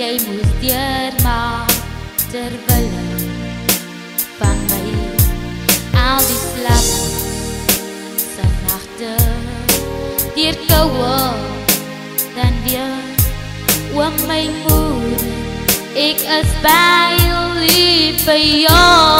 jy moes deurmaak ter wille van my al die slap se nagte deur koue dan weer oom my moeder ek is baie lief vir jou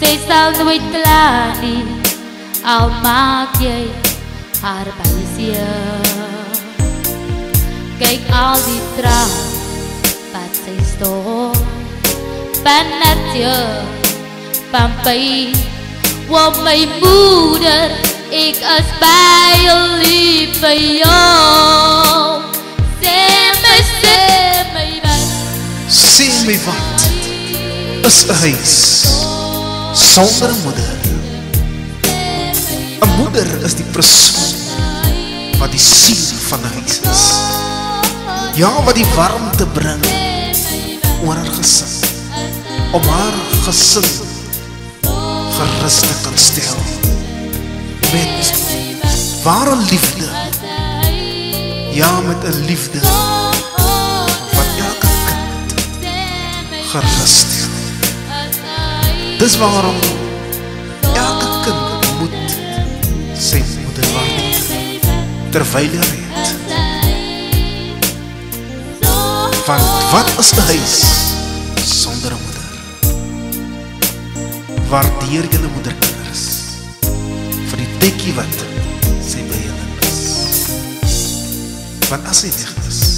sy sal nooit klaar nie. Al maak jy haar baie seer. Kyk al die traan wat sy stoor van natuur van pijn Wa my moeder ek is baie lief vir jou. Sê my sê my wat. Sê my wat is 'n huis sonder 'n moeder? 'n Moeder is die persoon wat die siel van 'n huis is. Ja, wat die warmte bring oor haar gesin. Om haar gesin gerus te kan stel met ware liefde. Ja, met 'n liefde wat elke kind gerus stel. Dis waarom elke kind moet sy moeder waardeer terwyl hy red. Want wat is 'n huis sonder moeder? Waardeer julle moederkinders vir die dekkie wat sy by julle is. Want as sy weg is,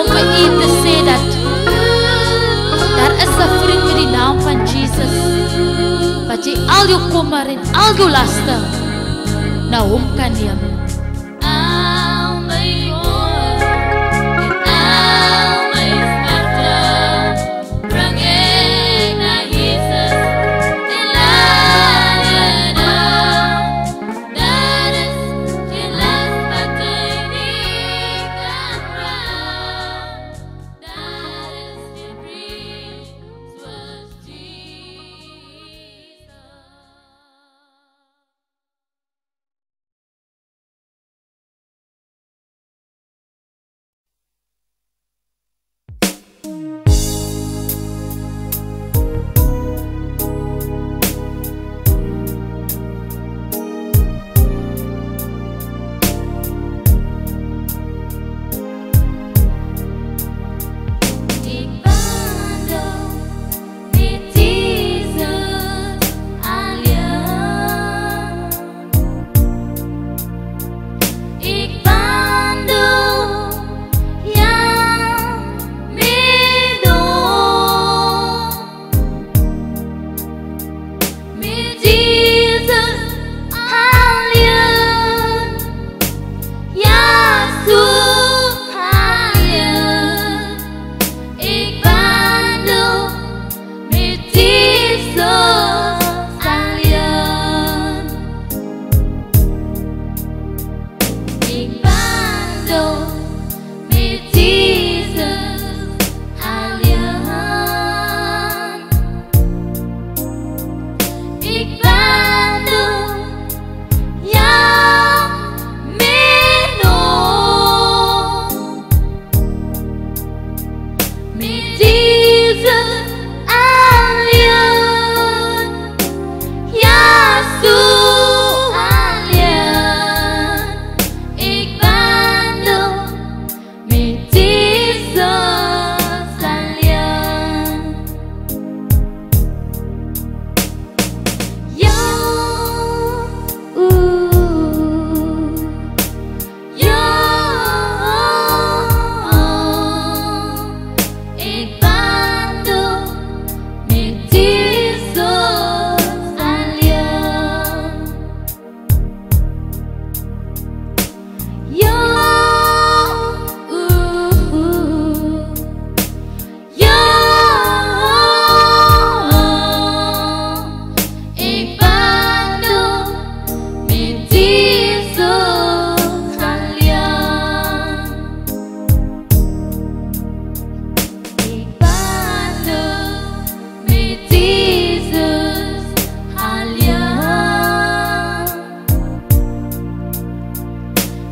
Om vir u te sê dat daar is 'n vriend met die naam van Jesus wat jy al jou kommer en al jou laste na hom kan neem. Al my hoor en al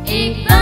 一分